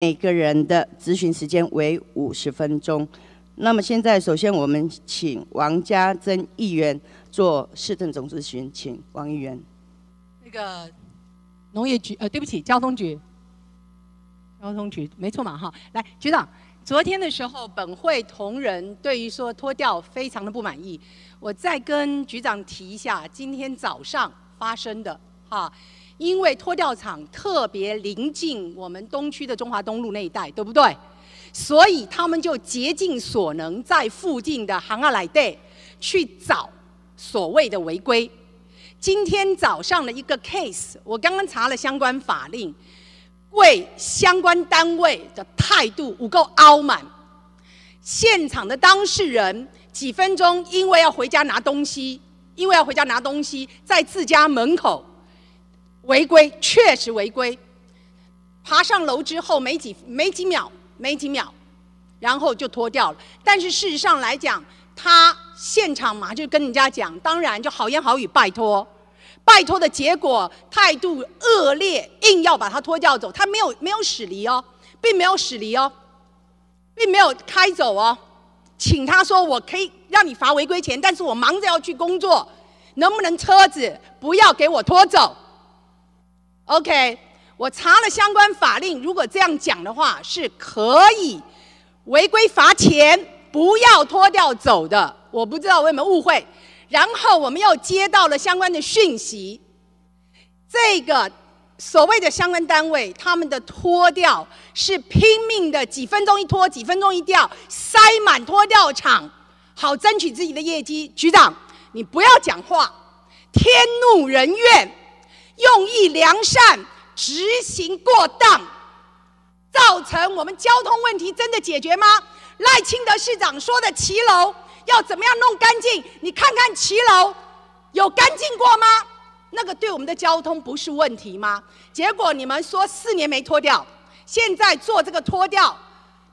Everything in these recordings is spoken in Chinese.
每个人的咨询时间为五十分钟。那么现在，首先我们请王家珍议员做市政总咨询，请王议员。那个农业局，呃，对不起，交通局，交通局，没错嘛，哈。来，局长，昨天的时候，本会同仁对于说脱掉非常的不满意。我再跟局长提一下，今天早上发生的，哈。因为脱掉厂特别临近我们东区的中华东路那一带，对不对？所以他们就竭尽所能在附近的行啊来带去找所谓的违规。今天早上的一个 case，我刚刚查了相关法令，为相关单位的态度不够傲慢。现场的当事人几分钟，因为要回家拿东西，因为要回家拿东西，在自家门口。违规确实违规，爬上楼之后没几没几秒没几秒，然后就脱掉了。但是事实上来讲，他现场嘛就跟人家讲，当然就好言好语拜托，拜托的结果态度恶劣，硬要把他脱掉走。他没有没有驶离哦，并没有驶离哦，并没有开走哦，请他说我可以让你罚违规钱，但是我忙着要去工作，能不能车子不要给我拖走？OK，我查了相关法令，如果这样讲的话，是可以违规罚钱，不要拖掉走的。我不知道我有没有误会。然后我们又接到了相关的讯息，这个所谓的相关单位，他们的拖掉是拼命的，几分钟一拖，几分钟一掉，塞满拖掉场，好争取自己的业绩。局长，你不要讲话，天怒人怨。用意良善，执行过当，造成我们交通问题真的解决吗？赖清德市长说的骑楼要怎么样弄干净？你看看骑楼有干净过吗？那个对我们的交通不是问题吗？结果你们说四年没脱掉，现在做这个脱掉，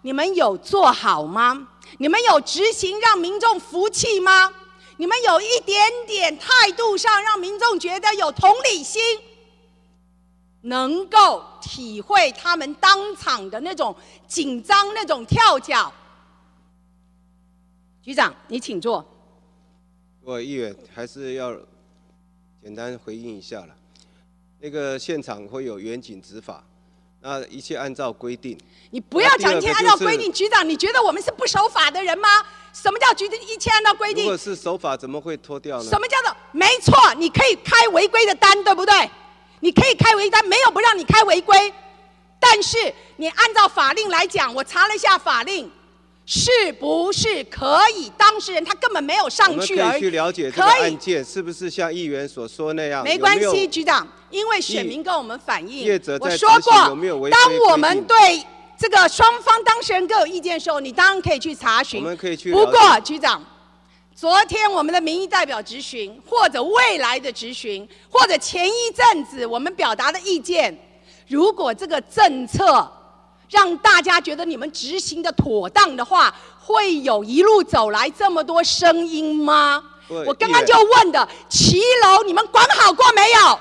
你们有做好吗？你们有执行让民众服气吗？你们有一点点态度上让民众觉得有同理心，能够体会他们当场的那种紧张、那种跳脚。局长，你请坐。我议员还是要简单回应一下了。那个现场会有远景执法，那一切按照规定。你不要讲一切按照规定，局长，你觉得我们是不守法的人吗？什么叫局的一切按照规定？如果是守法，怎么会脱掉呢？什么叫做没错？你可以开违规的单，对不对？你可以开违规单，没有不让你开违规。但是你按照法令来讲，我查了一下法令，是不是可以？当事人他根本没有上去而已。可以去了解这个案件是不是像议员所说那样？没关系，局长，因为选民跟我们反映，我说过，当我们对。这个双方当事人各有意见的时候，你当然可以去查询。我们可以去。不过，局长，昨天我们的民意代表质询，或者未来的质询，或者前一阵子我们表达的意见，如果这个政策让大家觉得你们执行的妥当的话，会有一路走来这么多声音吗？我刚刚就问的，骑楼你们管好过没有？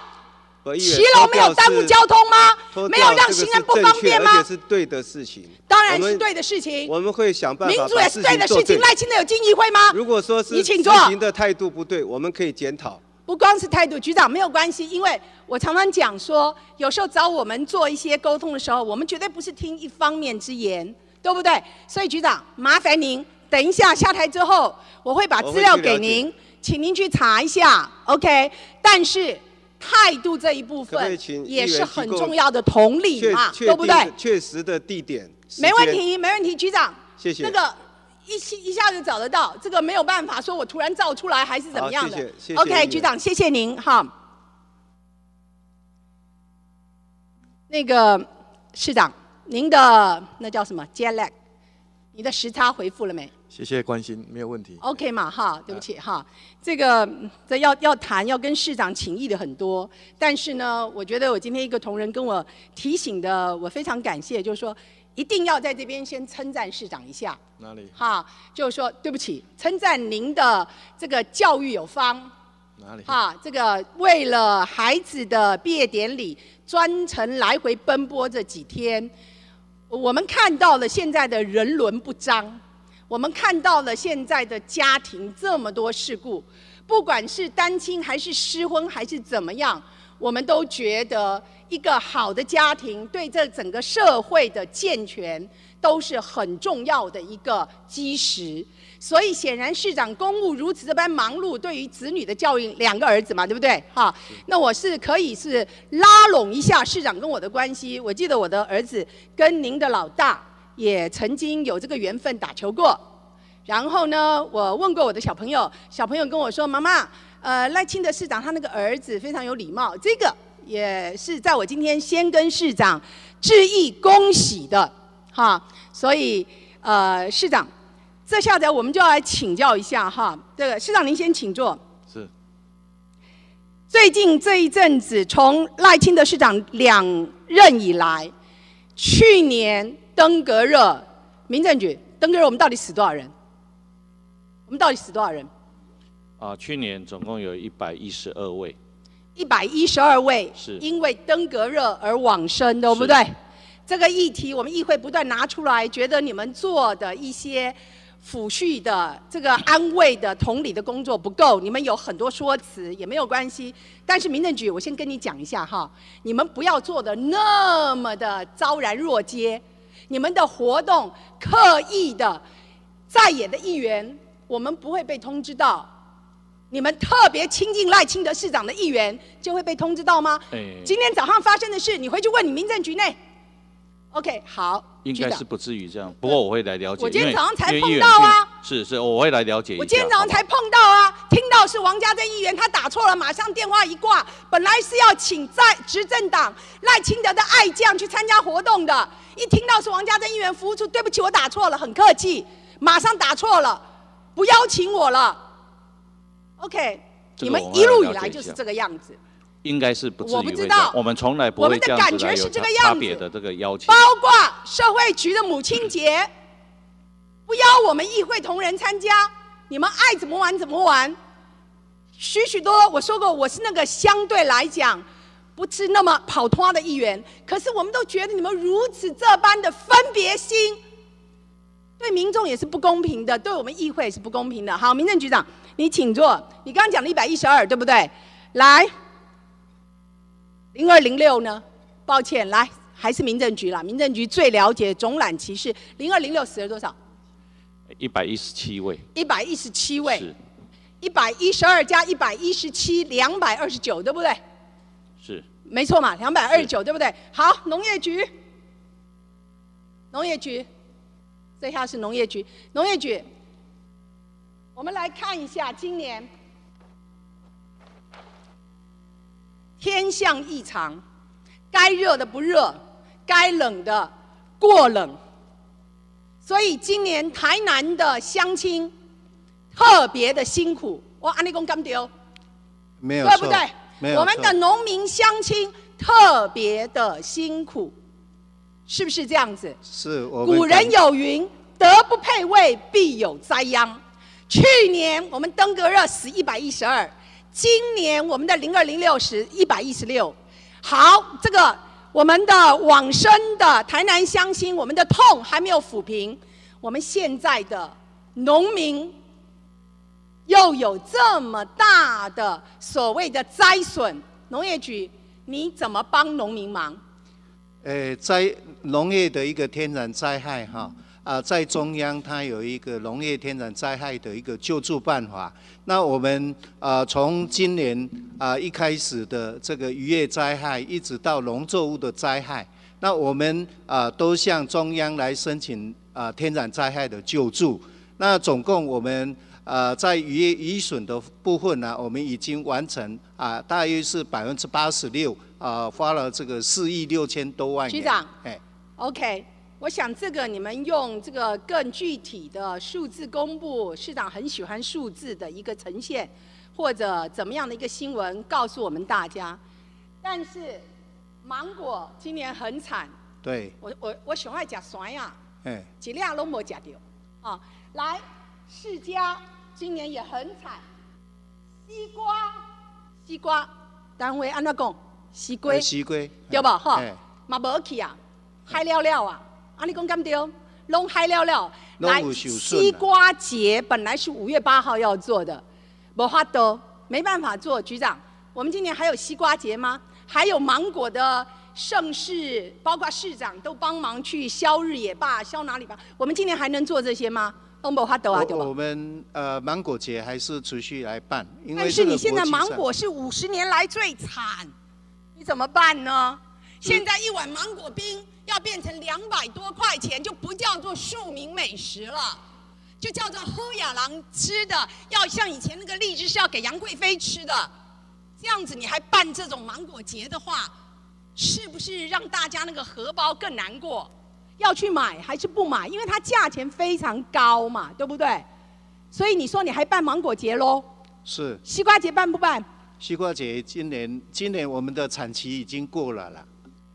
骑楼没有耽误交通吗？没有让行人不方便吗？是对的事情。当然是对的事情。我们会想办法民主也是对的事情。赖清德有进议会吗？如果说是执行的态度不对，我们可以检讨。不光是态度，局长没有关系，因为我常常讲说，有时候找我们做一些沟通的时候，我们绝对不是听一方面之言，对不对？所以局长，麻烦您等一下下台之后，我会把资料给您，请您去查一下，OK？但是。态度这一部分也是很重要的同理嘛，对不对？确实的地点，没问题，没问题，局长，谢谢。那个一一下就找得到，这个没有办法说我突然造出来还是怎么样的。OK，局长，谢谢您哈。那个市长，您的那叫什么 j e l a g 你的时差回复了没？谢谢关心，没有问题。OK 嘛，哈，对不起哈，这个这要要谈，要跟市长请益的很多，但是呢，我觉得我今天一个同仁跟我提醒的，我非常感谢，就是说一定要在这边先称赞市长一下。哪里？哈，就是说对不起，称赞您的这个教育有方。哪里？哈，这个为了孩子的毕业典礼，专程来回奔波这几天。我们看到了现在的人伦不彰，我们看到了现在的家庭这么多事故，不管是单亲还是失婚还是怎么样，我们都觉得一个好的家庭对这整个社会的健全都是很重要的一个基石。所以显然市长公务如此这般忙碌，对于子女的教育，两个儿子嘛，对不对？哈，那我是可以是拉拢一下市长跟我的关系。我记得我的儿子跟您的老大也曾经有这个缘分打球过。然后呢，我问过我的小朋友，小朋友跟我说：“妈妈，呃，赖清德市长他那个儿子非常有礼貌。”这个也是在我今天先跟市长致意恭喜的，哈。所以，呃，市长。这下子我们就要来请教一下哈，这个市长您先请坐。是。最近这一阵子，从赖清德市长两任以来，去年登革热，民政局登革热，我们到底死多少人？我们到底死多少人？啊，去年总共有一百一十二位。一百一十二位是因为登革热而往生，对不对？这个议题我们议会不断拿出来，觉得你们做的一些。抚恤的这个安慰的同理的工作不够，你们有很多说辞也没有关系。但是民政局，我先跟你讲一下哈，你们不要做的那么的昭然若揭，你们的活动刻意的在野的议员，我们不会被通知到。你们特别亲近赖清德市长的议员就会被通知到吗？今天早上发生的事，你回去问你民政局内。OK，好。应该是不至于这样，不过我会来了解。我今天早上才碰到啊。是是，我会来了解。我今天早上才碰到啊，听到是王家珍议员他打错了，马上电话一挂。本来是要请在执政党赖清德的爱将去参加活动的，一听到是王家珍议员服务处，对不起，我打错了，很客气，马上打错了，不邀请我了。OK，你们一路以来就是这个样子。应该是不至于。我不知道，我们从来不会这样子来有差别的这个要求。包括社会局的母亲节，不邀我们议会同仁参加，你们爱怎么玩怎么玩。许许多我说过，我是那个相对来讲不是那么跑脱的议员，可是我们都觉得你们如此这般的分别心，对民众也是不公平的，对我们议会也是不公平的。好，民政局长，你请坐。你刚刚讲了一百一十二，对不对？来。零二零六呢？抱歉，来还是民政局啦。民政局最了解总揽歧视。零二零六死了多少？一百一十七位。一百一十七位。是。一百一十二加一百一十七，两百二十九，对不对？是。没错嘛，两百二十九，对不对？好，农业局。农业局。这下是农业局。农业局。我们来看一下今年。天象异常，该热的不热，该冷的过冷，所以今年台南的乡亲特别的辛苦。我安利公干丢，没有对不对？我们的农民乡亲特别的辛苦，是不是这样子？是。古人有云：“德不配位，必有灾殃。”去年我们登革热死一百一十二。今年我们的零二零六十一百一十六，好，这个我们的往生的台南乡亲，我们的痛还没有抚平，我们现在的农民又有这么大的所谓的灾损，农业局你怎么帮农民忙？呃，灾农业的一个天然灾害哈。啊，在中央它有一个农业天然灾害的一个救助办法。那我们啊，从今年啊一开始的这个渔业灾害，一直到农作物的灾害，那我们啊都向中央来申请啊天然灾害的救助。那总共我们啊在渔业渔损的部分呢，我们已经完成啊，大约是百分之八十六啊，花了这个四亿六千多万元。局长，哎，OK。我想这个你们用这个更具体的数字公布，市长很喜欢数字的一个呈现，或者怎么样的一个新闻告诉我们大家。但是芒果今年很惨。对。我我我喜欢吃酸呀。哎。几粒都没吃到。啊，来，世家今年也很惨。西瓜，西瓜，单位安怎讲？西瓜。西瓜。对吧？哈。嘛无去啊，害了了啊。阿里公干丢，拢嗨了了。来，西瓜节本来是五月八号要做的，无法都没办法做。局长，我们今年还有西瓜节吗？还有芒果的盛世，包括市长都帮忙去销日也罢，销哪里吧？我们今年还能做这些吗？都没法都啊，对吧？我们呃芒果节还是持续来办，因为但是你现在芒果是五十年来最惨，你怎么办呢？现在一碗芒果冰。要变成两百多块钱，就不叫做庶民美食了，就叫做喝雅郎吃的。要像以前那个荔枝是要给杨贵妃吃的，这样子你还办这种芒果节的话，是不是让大家那个荷包更难过？要去买还是不买？因为它价钱非常高嘛，对不对？所以你说你还办芒果节喽？是。西瓜节办不办？西瓜节今年今年我们的产期已经过了了。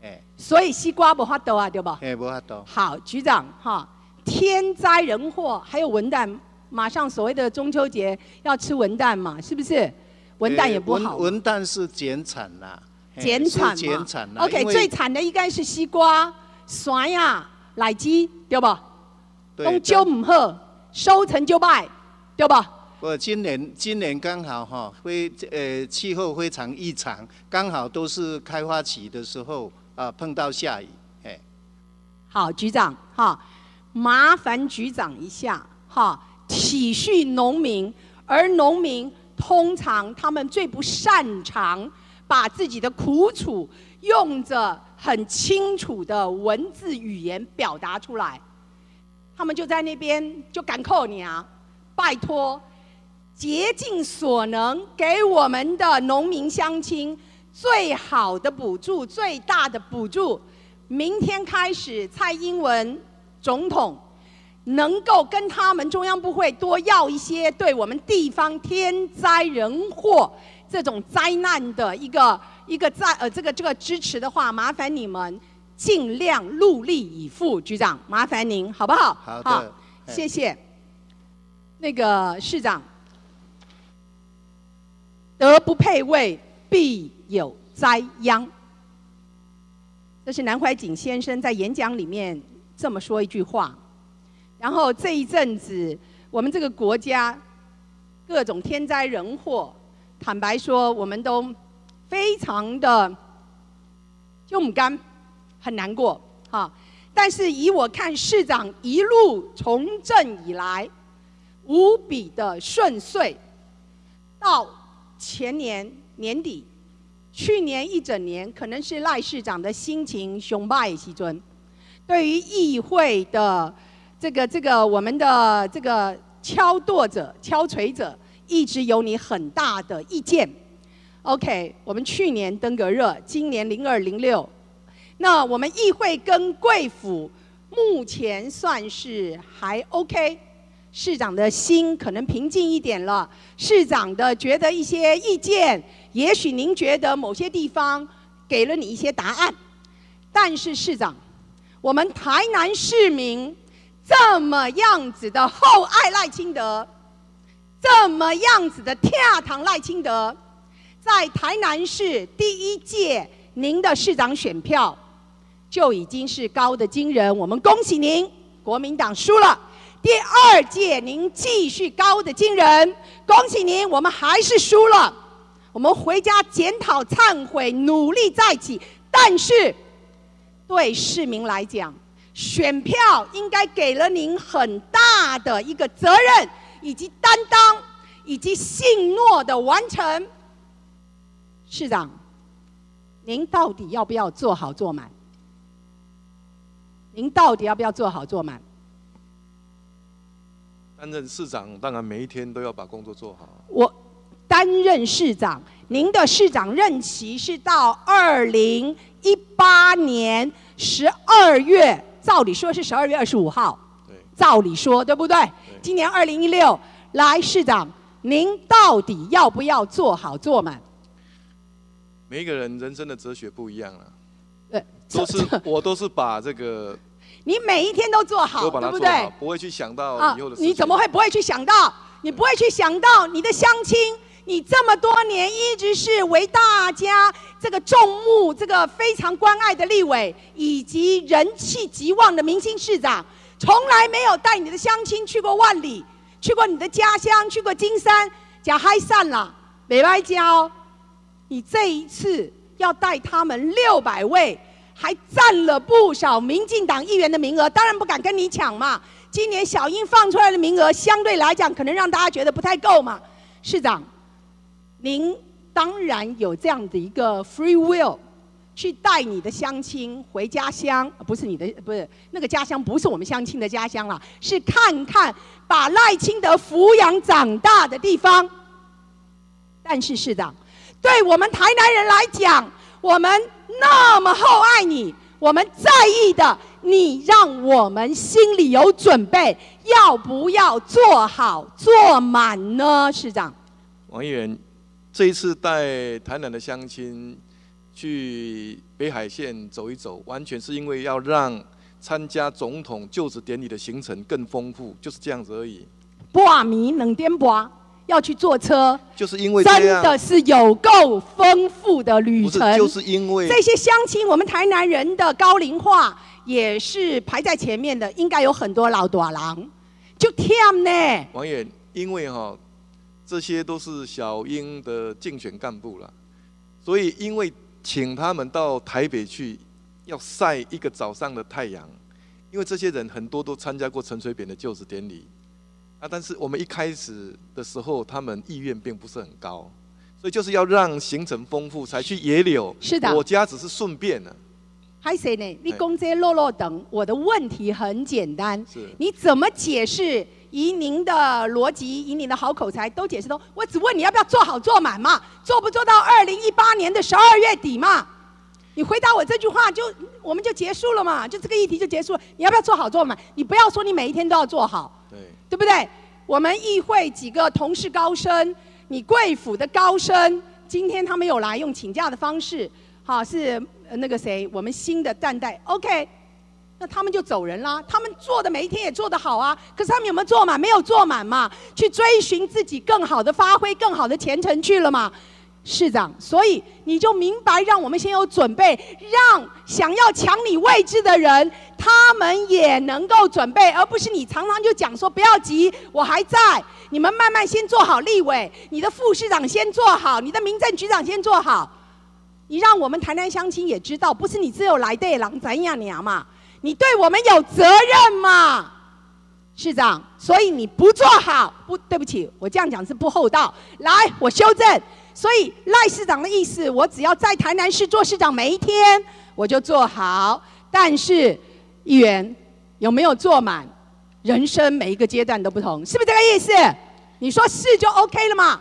哎，所以西瓜不发多啊，对吧？哎，不发多。好，局长哈，天灾人祸还有文旦，马上所谓的中秋节要吃文旦嘛，是不是？文旦也不好。文旦是减产啦，减产减产啦。OK，最惨的应该是西瓜、酸呀、荔枝，对不？都就唔好，收成就败，对不？我今年今年刚好哈，非呃气候非常异常，刚好都是开花期的时候。啊，碰到下雨，哎，好，局长，哈，麻烦局长一下，哈，体恤农民，而农民通常他们最不擅长把自己的苦楚用着很清楚的文字语言表达出来，他们就在那边就赶扣你啊，拜托，竭尽所能给我们的农民乡亲。最好的补助，最大的补助，明天开始，蔡英文总统能够跟他们中央部会多要一些对我们地方天灾人祸这种灾难的一个一个在呃这个这个支持的话，麻烦你们尽量戮力以赴，局长，麻烦您好不好？好的，谢谢。那个市长，德不配位，必。有灾殃，这是南怀瑾先生在演讲里面这么说一句话。然后这一阵子，我们这个国家各种天灾人祸，坦白说，我们都非常的就不甘，很难过哈。但是以我看市长一路从政以来，无比的顺遂，到前年年底。去年一整年，可能是赖市长的心情雄败西尊，对于议会的这个这个我们的这个敲舵者、敲锤者，一直有你很大的意见。OK，我们去年登革热，今年零二零六，那我们议会跟贵府目前算是还 OK，市长的心可能平静一点了，市长的觉得一些意见。也许您觉得某些地方给了你一些答案，但是市长，我们台南市民这么样子的厚爱赖清德，这么样子的跳堂赖清德，在台南市第一届您的市长选票就已经是高的惊人，我们恭喜您，国民党输了。第二届您继续高的惊人，恭喜您，我们还是输了。我们回家检讨、忏悔、努力再起。但是，对市民来讲，选票应该给了您很大的一个责任，以及担当，以及信诺的完成。市长，您到底要不要做好做满？您到底要不要做好做满？担任市长，当然每一天都要把工作做好。我。担任市长，您的市长任期是到二零一八年十二月，照理说是十二月二十五号。对，照理说对不对？今年二零一六，来市长，您到底要不要做好做满？每一个人人生的哲学不一样啊。对，都是 我都是把这个。你每一天都做好，对不对？不会去想到以后的事你怎么会不会去想到？你不会去想到你的乡亲。你这么多年一直是为大家这个众目、这个非常关爱的立委，以及人气极旺的明星市长，从来没有带你的乡亲去过万里，去过你的家乡，去过金山，假嗨散了，没外交。你这一次要带他们六百位，还占了不少民进党议员的名额，当然不敢跟你抢嘛。今年小英放出来的名额，相对来讲可能让大家觉得不太够嘛。市长，您当然有这样的一个 free will，去带你的乡亲回家乡，不是你的，不是那个家乡，不是我们乡亲的家乡啦，是看看把赖清德抚养长大的地方。但是市长，对我们台南人来讲，我们那么厚爱你。我们在意的，你让我们心里有准备，要不要做好做满呢？市长，王议员，这一次带台南的乡亲去北海县走一走，完全是因为要让参加总统就职典礼的行程更丰富，就是这样子而已。挂迷冷颠簸。要去坐车，就是因为真的是有够丰富的旅程。就是因为这些乡亲，我们台南人的高龄化也是排在前面的，应该有很多老大郎，就跳呢。王爷，因为哈，这些都是小英的竞选干部了，所以因为请他们到台北去，要晒一个早上的太阳，因为这些人很多都参加过陈水扁的就职典礼。啊！但是我们一开始的时候，他们意愿并不是很高，所以就是要让行程丰富才去野柳。是的，我家只是顺便呢。还谁呢？你公这些落落等，我的问题很简单。是。你怎么解释？以您的逻辑，以您的好口才，都解释通。我只问你要不要做好做满嘛？做不做到二零一八年的十二月底嘛？你回答我这句话，就我们就结束了嘛？就这个议题就结束了。你要不要做好做满？你不要说你每一天都要做好。对。对不对？我们议会几个同事高升，你贵府的高升，今天他们有来用请假的方式，好是那个谁，我们新的担待，OK，那他们就走人啦。他们做的每一天也做得好啊，可是他们有没有做满？没有做满嘛，去追寻自己更好的发挥、更好的前程去了嘛。市长，所以你就明白，让我们先有准备，让想要抢你位置的人，他们也能够准备，而不是你常常就讲说不要急，我还在，你们慢慢先做好立委，你的副市长先做好，你的民政局长先做好，你让我们台南乡亲也知道，不是你只有来对狼怎样娘嘛，你对我们有责任嘛，市长，所以你不做好，不对不起，我这样讲是不厚道，来，我修正。所以赖市长的意思，我只要在台南市做市长，每一天我就做好。但是议员有没有做满？人生每一个阶段都不同，是不是这个意思？你说是就 OK 了吗？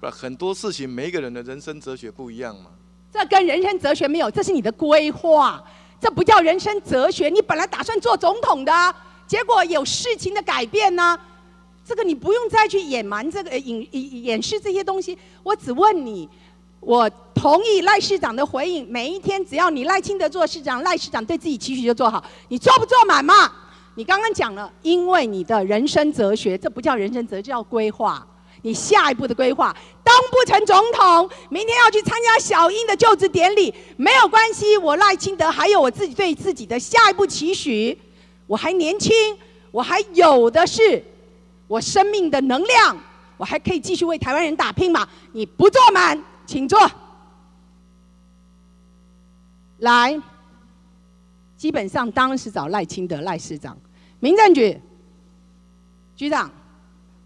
不，很多事情每一个人的人生哲学不一样嘛。这跟人生哲学没有，这是你的规划，这不叫人生哲学。你本来打算做总统的，结果有事情的改变呢。这个你不用再去隐瞒这个隐掩掩饰这些东西。我只问你，我同意赖市长的回应。每一天只要你赖清德做市长，赖市长对自己期许就做好。你做不做满嘛？你刚刚讲了，因为你的人生哲学，这不叫人生哲，学叫规划。你下一步的规划，当不成总统，明天要去参加小英的就职典礼，没有关系。我赖清德还有我自己对自己的下一步期许。我还年轻，我还有的是。我生命的能量，我还可以继续为台湾人打拼吗？你不坐满，请坐。来，基本上当然是找赖清德赖市长，民政局局长，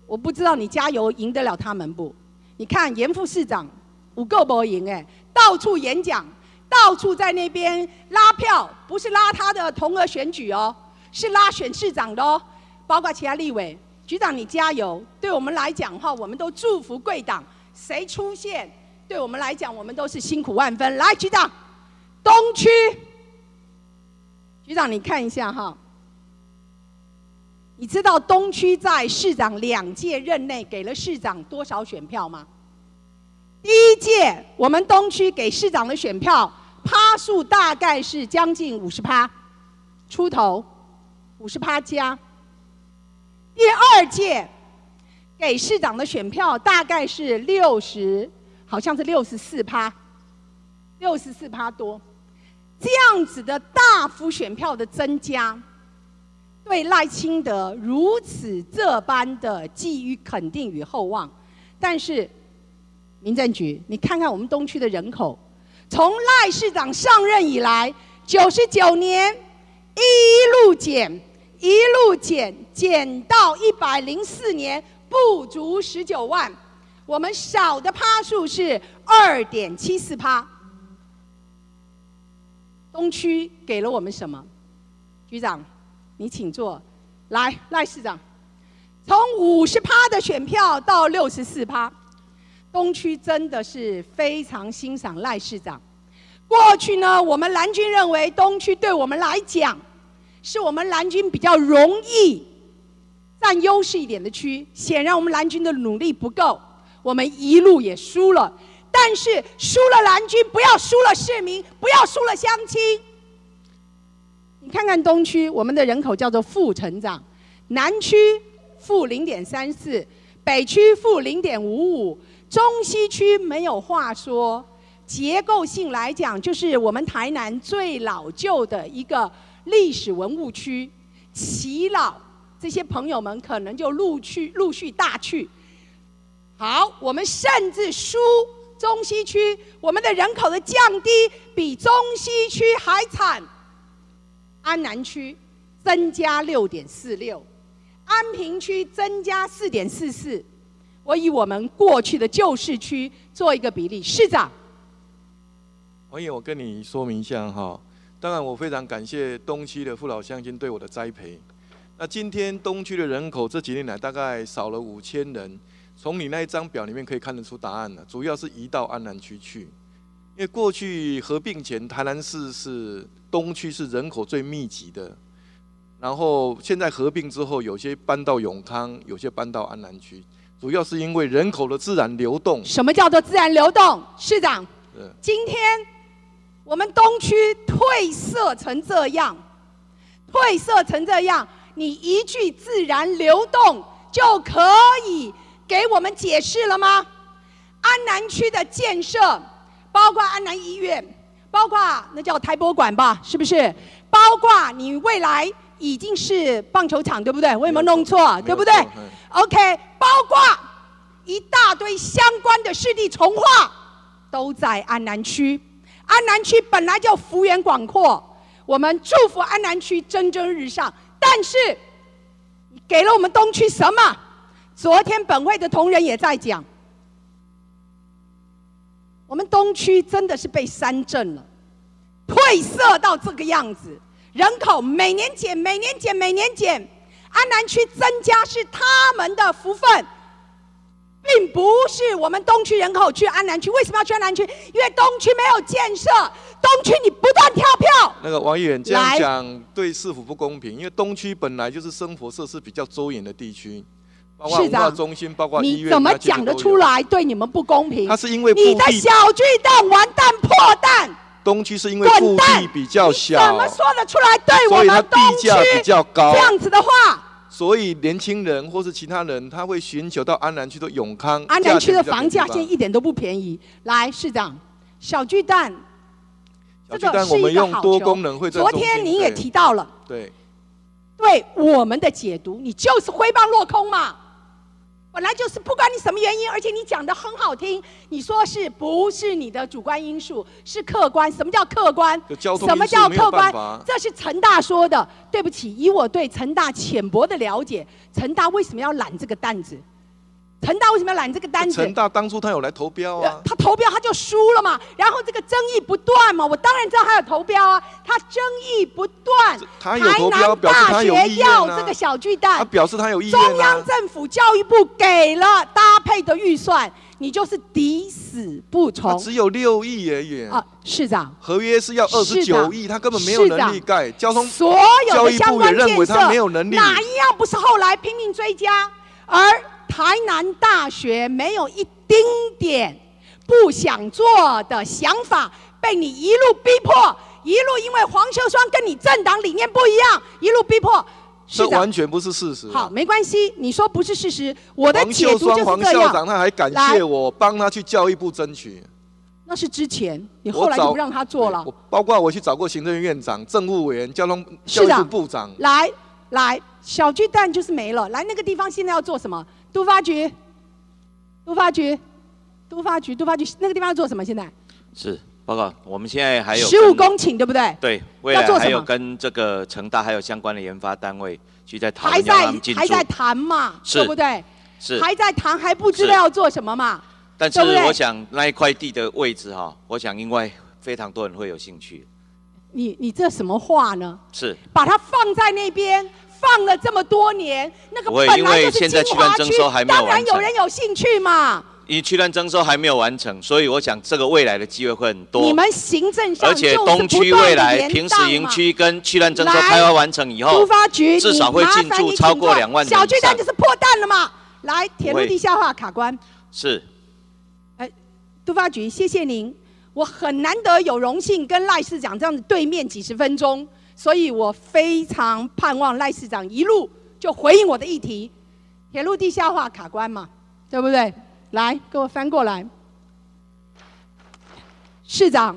我不知道你加油赢得了他们不？你看严副市长五个不赢哎，到处演讲，到处在那边拉票，不是拉他的同额选举哦，是拉选市长的哦，包括其他立委。局长，你加油！对我们来讲的话，我们都祝福贵党，谁出现，对我们来讲，我们都是辛苦万分。来，局长，东区，局长你看一下哈，你知道东区在市长两届任内给了市长多少选票吗？第一届我们东区给市长的选票趴数大概是将近五十趴出头，五十趴加。第二届给市长的选票大概是六十，好像是六十四趴，六十四趴多，这样子的大幅选票的增加，对赖清德如此这般的寄予肯定与厚望。但是，民政局，你看看我们东区的人口，从赖市长上任以来，九十九年一路减，一路减，减到一百零四年。不足十九万，我们少的趴数是二点七四趴。东区给了我们什么？局长，你请坐。来，赖市长，从五十趴的选票到六十四趴，东区真的是非常欣赏赖市长。过去呢，我们蓝军认为东区对我们来讲，是我们蓝军比较容易。占优势一点的区，显然我们蓝军的努力不够，我们一路也输了。但是输了蓝军，不要输了市民，不要输了乡亲。你看看东区，我们的人口叫做负成长，南区负零点三四，北区负零点五五，中西区没有话说。结构性来讲，就是我们台南最老旧的一个历史文物区，耆老。这些朋友们可能就陆续陆续大去。好，我们甚至输中西区，我们的人口的降低比中西区还惨。安南区增加六点四六，安平区增加四点四四。我以我们过去的旧市区做一个比例，市长。王爷，我跟你说明一下哈。当然，我非常感谢东区的父老乡亲对我的栽培。那今天东区的人口这几年来大概少了五千人，从你那一张表里面可以看得出答案了，主要是移到安南区去，因为过去合并前台南市是东区是人口最密集的，然后现在合并之后，有些搬到永康，有些搬到安南区，主要是因为人口的自然流动。什么叫做自然流动？市长，今天我们东区褪色成这样，褪色成这样。你一句“自然流动”就可以给我们解释了吗？安南区的建设，包括安南医院，包括那叫台博馆吧，是不是？包括你未来已经是棒球场，对不对？我有没有弄错？对不对？OK，包括一大堆相关的湿地重化，都在安南区。安南区本来就幅员广阔，我们祝福安南区蒸蒸日上。但是，给了我们东区什么？昨天本会的同仁也在讲，我们东区真的是被三镇了，褪色到这个样子，人口每年减，每年减，每年减，安南区增加是他们的福分。并不是我们东区人口去安南区，为什么要去安南区？因为东区没有建设，东区你不断跳票。那个王议员这样讲对市府不公平，因为东区本来就是生活设施比较周延的地区，包括文化中心，包括医院，你怎么讲得出来对你们不公平？他是因为你的小巨蛋完蛋破蛋。东区是因为腹地比较小，怎么说得出来对我们东区这样子的话？所以年轻人或是其他人，他会寻求到安南区的永康。安南区的房价现在一点都不便宜。来，市长，小巨蛋，小巨蛋我们用多功能会昨天您也提到了，对，对我们的解读，你就是挥棒落空嘛。本来就是不管你什么原因，而且你讲的很好听，你说是不是你的主观因素是客观？什么叫客观？什么叫客观？这是陈大说的。对不起，以我对陈大浅薄的了解，陈大为什么要揽这个担子？陈大为什么要揽这个单子？陈大当初他有来投标啊，他投标他就输了嘛，然后这个争议不断嘛，我当然知道他有投标啊，他争议不断。他有投标，表示他有意愿要这个小巨蛋，他表示他有意愿中央政府教育部给了搭配的预算，你就是抵死不从。只有六亿而已。啊，市长，合约是要二十九亿，他根本没有能力盖。交通所有的相关建设，哪一样不是后来拼命追加？而台南大学没有一丁点不想做的想法，被你一路逼迫，一路因为黄秋霜跟你政党理念不一样，一路逼迫，这完全不是事实啊。好，没关系，你说不是事实，我的解读秀双黄就是这样。校长他还感来谢我帮他去教育部争取。那是之前，你后来就不让他做了我。包括我去找过行政院院长、政务委员、交通教育部市长部长。来来，小巨蛋就是没了。来，那个地方现在要做什么？都发局，都发局，都发局，都发局，那个地方要做什么？现在是报告，我们现在还有十五公顷，对不对？对，未来还有跟这个成大还有相关的研发单位去在讨还在还。在谈嘛，是对不对？是，还在谈，还不知道要做什么嘛。但是我想那一块地的位置哈，我想因为非常多人会有兴趣。你你这什么话呢？是，把它放在那边，放了这么多年，那个本来就是为现在精华区当然有人有兴趣嘛。因为区段征收还没有完成，所以我想这个未来的机会会很多。你们行政上而且就是东区未来延平时营区跟区段征收来开发完成以都后，发局至少会进驻超过两万人小巨蛋就是破蛋了嘛。来，铁路地下化卡关，是都发局，谢谢您。我很难得有荣幸跟赖市长这样子对面几十分钟，所以我非常盼望赖市长一路就回应我的议题。铁路地下化卡关嘛，对不对？来，给我翻过来。市长，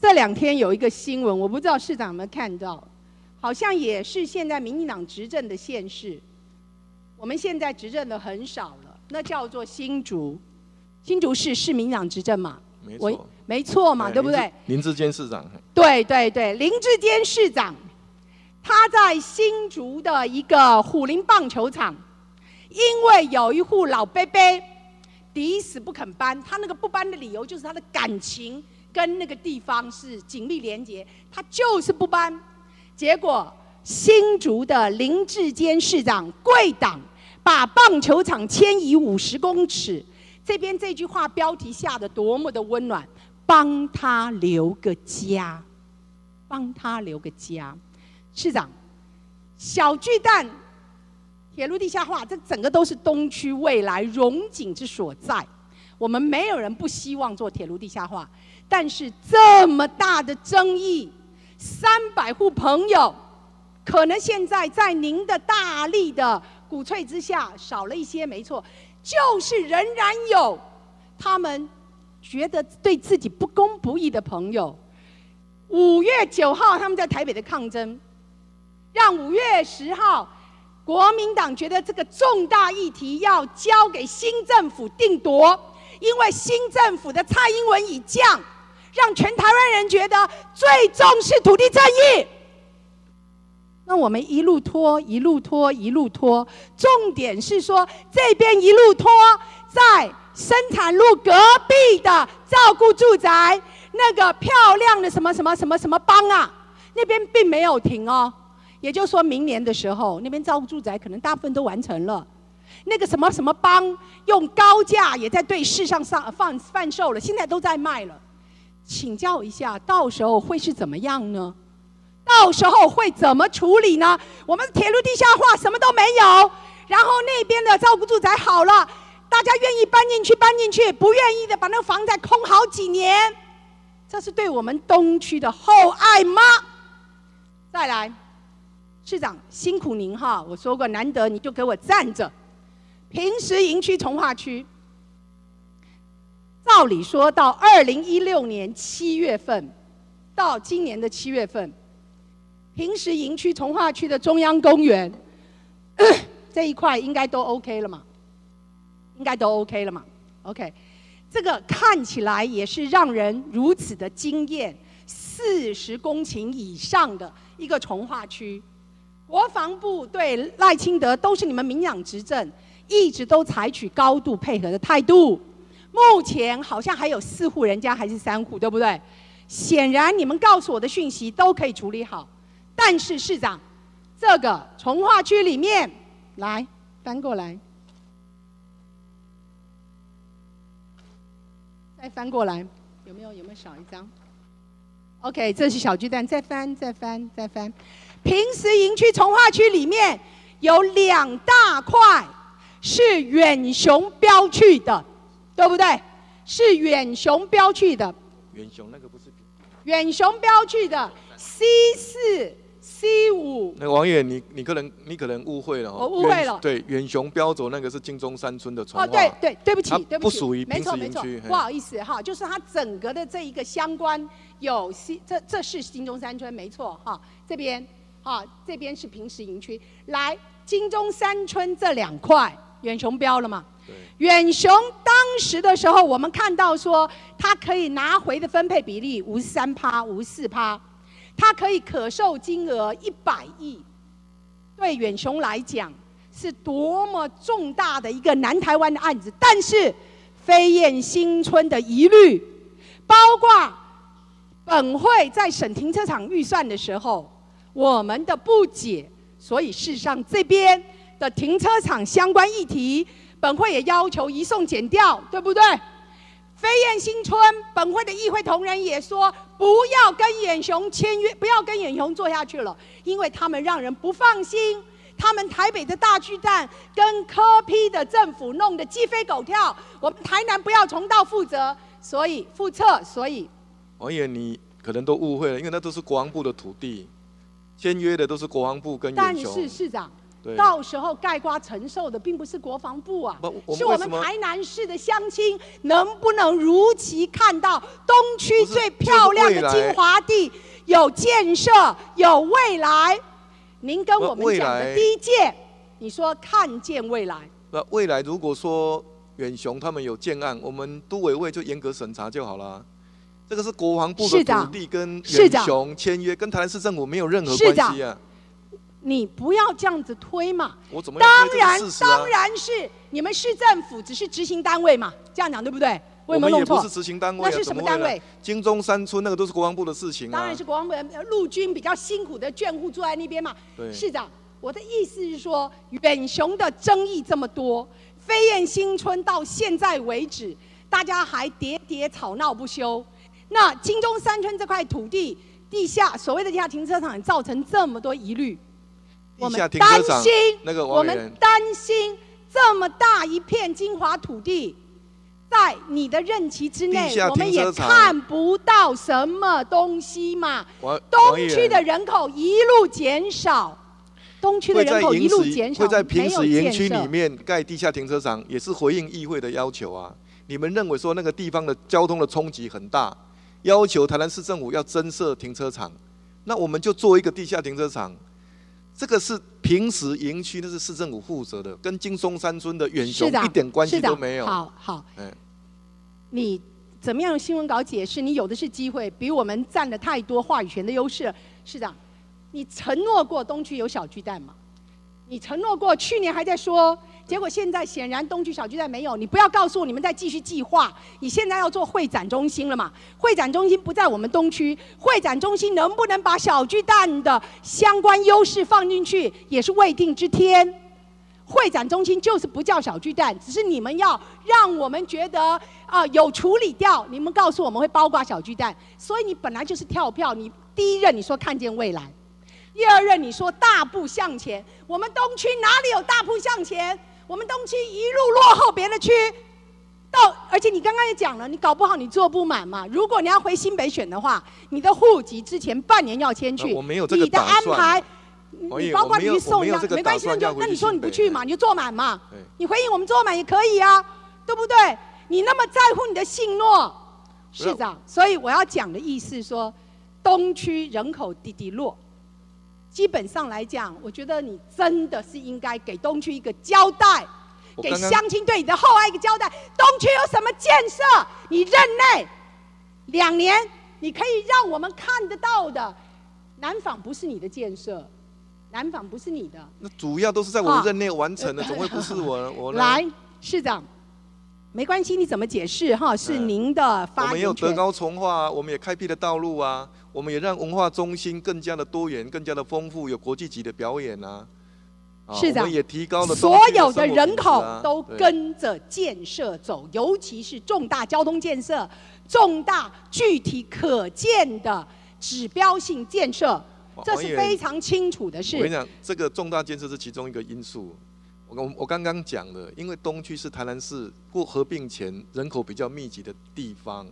这两天有一个新闻，我不知道市长有没有看到，好像也是现在民进党执政的县市。我们现在执政的很少了，那叫做新竹。新竹市是民进党执政嘛？我没错，没错嘛，哎对不对？林志？坚市长，对对对，林志坚市长，他在新竹的一个虎林棒球场，因为有一户老伯伯抵死不肯搬，他那个不搬的理由就是他的感情跟那个地方是紧密连结，他就是不搬。结果新竹的林志坚市长贵党把棒球场迁移五十公尺，这边这句话标题下的多么的温暖，帮他留个家，帮他留个家。市长，小巨蛋铁路地下化，这整个都是东区未来荣景之所在。我们没有人不希望做铁路地下化，但是这么大的争议，三百户朋友，可能现在在您的大力的鼓吹之下少了一些，没错，就是仍然有他们觉得对自己不公不义的朋友。五月九号他们在台北的抗争，让五月十号国民党觉得这个重大议题要交给新政府定夺，因为新政府的蔡英文已降，让全台湾人觉得最重视土地正义。那我们一路拖，一路拖，一路拖，重点是说这边一路拖，在生产路隔壁的照顾住宅那个漂亮的什么什么什么什么帮啊，那边并没有停哦。也就是说明年的时候，那边照顾住宅可能大部分都完成了。那个什么什么帮用高价也在对市上上贩贩售了，现在都在卖了。请教一下，到时候会是怎么样呢？到时候会怎么处理呢？我们铁路地下化什么都没有，然后那边的照顾住宅好了，大家愿意搬进去搬进去，不愿意的把那个房子空好几年，这是对我们东区的厚爱吗？再来，市长辛苦您哈，我说过难得你就给我站着。平时营区从化区，照理说到二零一六年七月份，到今年的七月份。平时营区从化区的中央公园 这一块应该都 OK 了嘛？应该都 OK 了嘛？OK，这个看起来也是让人如此的惊艳，四十公顷以上的一个从化区，国防部对赖清德都是你们民养执政，一直都采取高度配合的态度。目前好像还有四户人家还是三户，对不对？显然你们告诉我的讯息都可以处理好。但是市长，这个从化区里面，来翻过来，再翻过来，有没有有没有少一张？OK，这是小巨蛋，再翻再翻再翻。平时营区从化区里面有两大块是远雄标去的，对不对？是远雄标去的。远雄那个不是远雄标去的 C 四。C 五，那王爷，你你可能你可能误会了哦。我误会了。对，远雄标走那个是金钟山村的从化。哦，对对，对不起它，对起，不属于没错没错。不好意思哈，就是它整个的这一个相关有西，这这是金钟山村没错哈，这边哈这边是平时营区，来金钟山村这两块远雄标了嘛？对。远雄当时的时候，我们看到说，它可以拿回的分配比例五十三趴、五十四趴，它可以可售金额一百亿，对远雄来讲是多么重大的一个南台湾的案子。但是飞燕新村的疑虑，包括本会在审停车场预算的时候，我们的不解，所以事实上这边的停车场相关议题。本会也要求移送检调，对不对？飞燕新村本会的议会同仁也说，不要跟远雄签约，不要跟远雄做下去了，因为他们让人不放心。他们台北的大巨蛋跟科批的政府弄得鸡飞狗跳，我们台南不要重蹈覆辙，所以复测，所以王爷你可能都误会了，因为那都是国防部的土地，签约的都是国防部跟但远雄。是市长。对。到时候盖瓜承受的并不是国防部啊，我是我们台南市的乡亲能不能如期看到东区最漂亮的就是未来金华地有建设有未来？您跟我们讲的第一届，你说看见未来，那未来如果说远雄他们有建案，我们都委会就严格审查就好了。这个是国防部的土地跟远雄签约，跟台南市政府没有任何关系啊。你不要这样子推嘛。我怎么样当然当？然是你们市政府只是执行单位嘛，这样讲对不对？我们也不是？执行单位、啊，那是什么单位？金钟山村那个都是国防部的事情啊。当然是国防部呃陆军比较辛苦的眷户坐在那边嘛。对市长，我的意思是说，远雄的争议这么多，飞燕新村到现在为止，大家还喋喋吵闹不休。那金钟山村这块土地，地下所谓的地下停车场，造成这么多疑虑，我们担心，那个我们，担心这么大一片精华土地，在你的任期之内，我们也看不到什么东西嘛。王东区的人口一路减少，东区的人口一路减少，会在平时园区里面盖地下停车场，也是回应议会的要求啊。你们认为说那个地方的交通的冲击很大，要求台南市政府要增设停车场，那我们就做一个地下停车场。这个是平时营区，那是市政府负责的，跟金松山村的远雄一点关系都没有。好好，哎你怎么样用新闻稿解释？你有的是机会，比我们占了太多话语权的优势。市长，你承诺过东区有小巨蛋吗？你承诺过，去年还在说，结果现在显然东区小巨蛋没有。你不要告诉我你们在继续计划，你现在要做会展中心了嘛？会展中心不在我们东区，会展中心能不能把小巨蛋的相关优势放进去，也是未定之天。会展中心就是不叫小巨蛋，只是你们要让我们觉得啊、有处理掉，你们告诉我们会包括小巨蛋，所以你本来就是跳票。你第一任你说看见未来，第二任你说大步向前，我们东区哪里有大步向前？我们东区一路落后别的区。到，而且你刚刚也讲了，你搞不好你坐不满嘛。如果你要回新北选的话，你的户籍之前半年要迁去，呃我没有这个你的安排你包括爷我没有你去送样我没关系，那就那你说你不去嘛，你就坐满嘛。你回应我们坐满也可以啊，对不对？你那么在乎你的信诺，市长，所以我要讲的意思是说，东区人口滴滴落，基本上来讲，我觉得你真的是应该给东区一个交代，给乡亲对你的厚爱一个交代。东区有什么建设？你任内两年，你可以让我们看得到的。南纺不是你的建设，南纺不是你的。那主要都是在我好任内完成的，怎么会不是我我？来，市长，没关系，你怎么解释哈？是嗯您的我发言权。们也有德高从化啊，我们也开辟了道路啊，我们也让文化中心更加的多元、更加的丰富，有国际级的表演啊。啊市长我们也提高了东所有的人口啊都跟着建设走，尤其是重大交通建设、重大具体可见的指标性建设，这是非常清楚的事。我跟你讲，这个重大建设是其中一个因素。我我我刚刚讲了，因为东区是台南市过合并前人口比较密集的地方，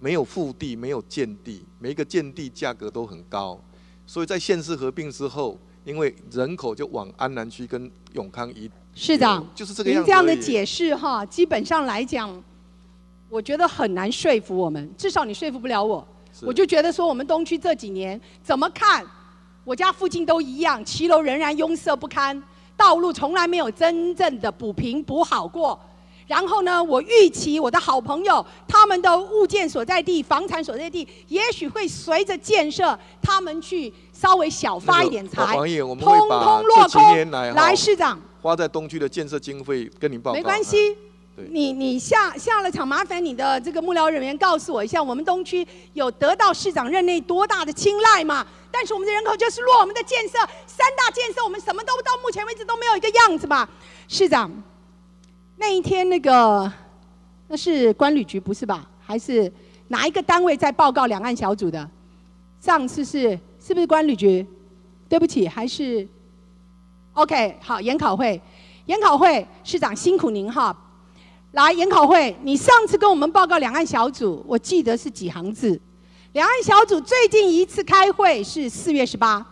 没有腹地，没有建地，每一个建地价格都很高，所以在县市合并之后，因为人口就往安南区跟永康移，市长，就是这个样子您这样的解释哈，基本上来讲，我觉得很难说服我们，至少你说服不了我。我就觉得说，我们东区这几年怎么看，我家附近都一样，骑楼仍然拥塞不堪，道路从来没有真正的补平补好过。然后呢，我预期我的好朋友他们的物件所在地、房产所在地，也许会随着建设，他们去稍微小发一点财，通通落空。来来，市长。花在东区的建设经费跟您报告。没关系对，你你下下了场，麻烦你的这个幕僚人员告诉我一下，我们东区有得到市长任内多大的青睐嘛？但是我们的人口就是弱，我们的建设三大建设，我们什么都到目前为止都没有一个样子嘛。市长，那一天那个那是关旅局不是吧？还是哪一个单位在报告两岸小组的？上次是是不是关旅局？对不起，还是 OK 好研讨会。研讨会市长辛苦您哈。来，研讨会，你上次跟我们报告两岸小组，我记得是几行字。两岸小组最近一次开会是四月十八，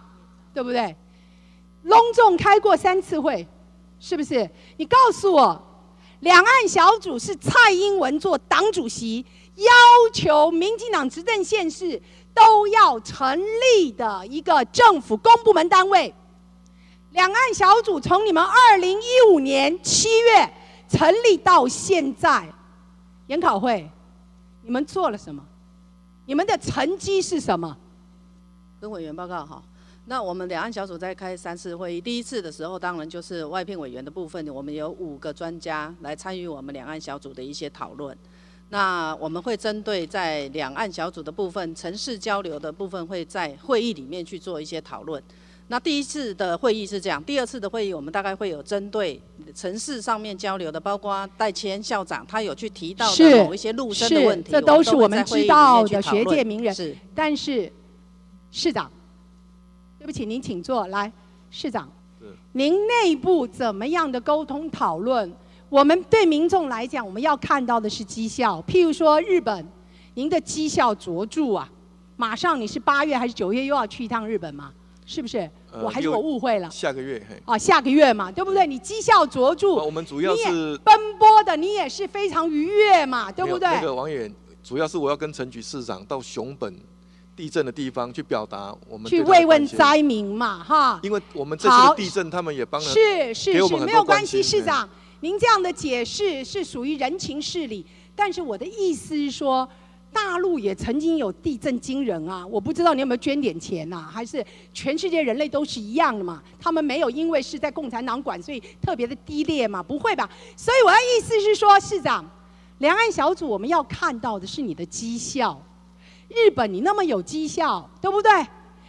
对不对？隆重开过三次会，是不是？你告诉我，两岸小组是蔡英文做党主席，要求民进党执政县市都要成立的一个政府公部门单位。两岸小组从你们二零一五年七月成立到现在，研讨会，你们做了什么？你们的成绩是什么？跟委员报告哈。那我们两岸小组在开三次会议，第一次的时候当然就是外聘委员的部分，我们有五个专家来参与我们两岸小组的一些讨论。那我们会针对在两岸小组的部分、城市交流的部分，会在会议里面去做一些讨论。那第一次的会议是这样，第二次的会议我们大概会有针对城市上面交流的，包括戴谦校长他有去提到的某一些路生的问题，这都是我们知道的学界名人。是，但是市长，对不起，您请坐。来，市长，您内部怎么样的沟通讨论？我们对民众来讲，我们要看到的是绩效。譬如说日本，您的绩效卓著啊，马上你是八月还是九月又要去一趟日本吗？是不是？呃我还是我误会了？下个月，嘿，啊，下个月嘛，对不对？你绩效卓著，我们主要是奔波的，你也是非常愉悦嘛，对不对？那个王远，主要是我要跟陈局市长到熊本地震的地方去表达我们去慰问灾民嘛，哈。因为我们这次地震，他们也帮了，是是是，没有关系，市长，您这样的解释是属于人情事理，但是我的意思是说，大陆也曾经有地震惊人啊，我不知道你有没有捐点钱呐、还是全世界人类都是一样的嘛？他们没有因为是在共产党管，所以特别的低劣嘛？不会吧？所以我的意思是说，市长，两岸小组我们要看到的是你的绩效。日本你那么有绩效，对不对？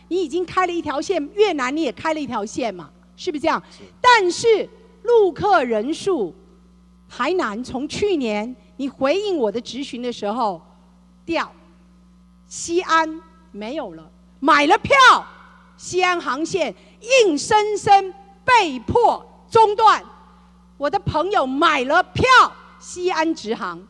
你已经开了一条线，越南你也开了一条线嘛，是不是这样？但是陆客人数，台南从去年你回应我的质询的时候掉，西安没有了，买了票，西安航线硬生生被迫中断。我的朋友买了票，西安直航，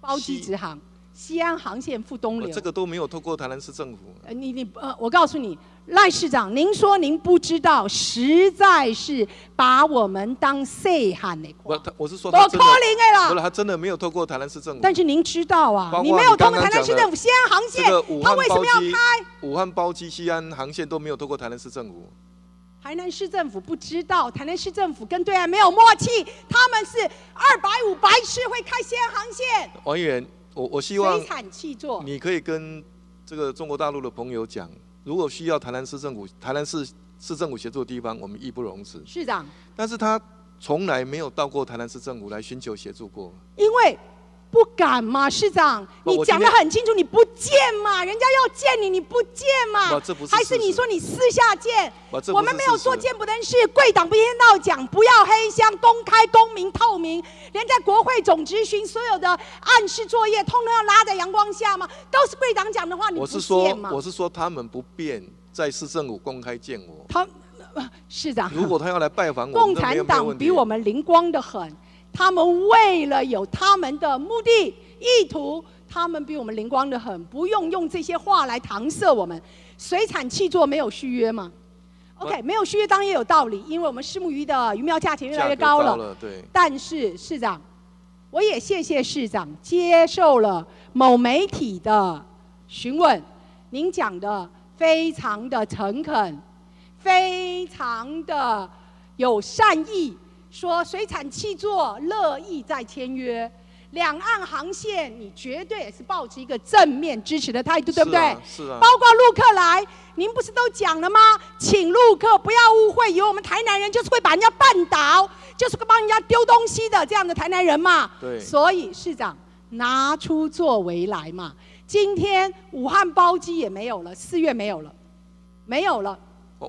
包机直航，西安航线赴东流。呃这个都没有透过台南市政府。呃，你你呃，我告诉你，赖市长，您说您不知道，实在是把我们当细汉的我他我是说我可他真的，怜的啦。不是他真的没有透过台南市政府。但是您知道啊你没有通过台南市政府西安航这线他为什么要开？武汉包机西安航线都没有透过台南市政府。台南市政府不知道，台南市政府跟对岸没有默契，他们是二百五白痴会开西安航线，王议员，我我希望水产气作。你可以跟这个中国大陆的朋友讲，如果需要台南市政府、台南市市政府协助的地方，我们义不容辞。市长，但是他从来没有到过台南市政府来寻求协助过。因为不敢嘛，市长，你讲得不我今天很清楚，你不见嘛，人家要见你，你不见嘛还是你说你私下见？我们没有做见不得事，贵党不一天到讲不要黑箱，公开、公明、透明，连在国会总执行所有的暗示作业，通通要拉在阳光下吗？都是贵党讲的话，你不我是说，？我是说他们不便在市政府公开见我。他呃市长，如果他要来拜访我，共产党比我们灵光的很，他们为了有他们的目的意图，他们比我们灵光的很，不用用这些话来搪塞我们。水产气作没有续约吗？OK，没有续约当然也有道理，因为我们虱目鱼的鱼苗价钱越来越高了。对。但是市长，我也谢谢市长接受了某媒体的询问，您讲的非常的诚恳，非常的有善意，说水产气作乐意再签约。两岸航线，你绝对也是抱持一个正面支持的态度，对不对？是啊。包括陆客来，您不是都讲了吗？请陆客不要误会，以为我们台南人就是会把人家绊倒，就是个帮人家丢东西的这样的台南人嘛。对。所以市长拿出作为来嘛。今天武汉包机也没有了，四月没有了，没有了。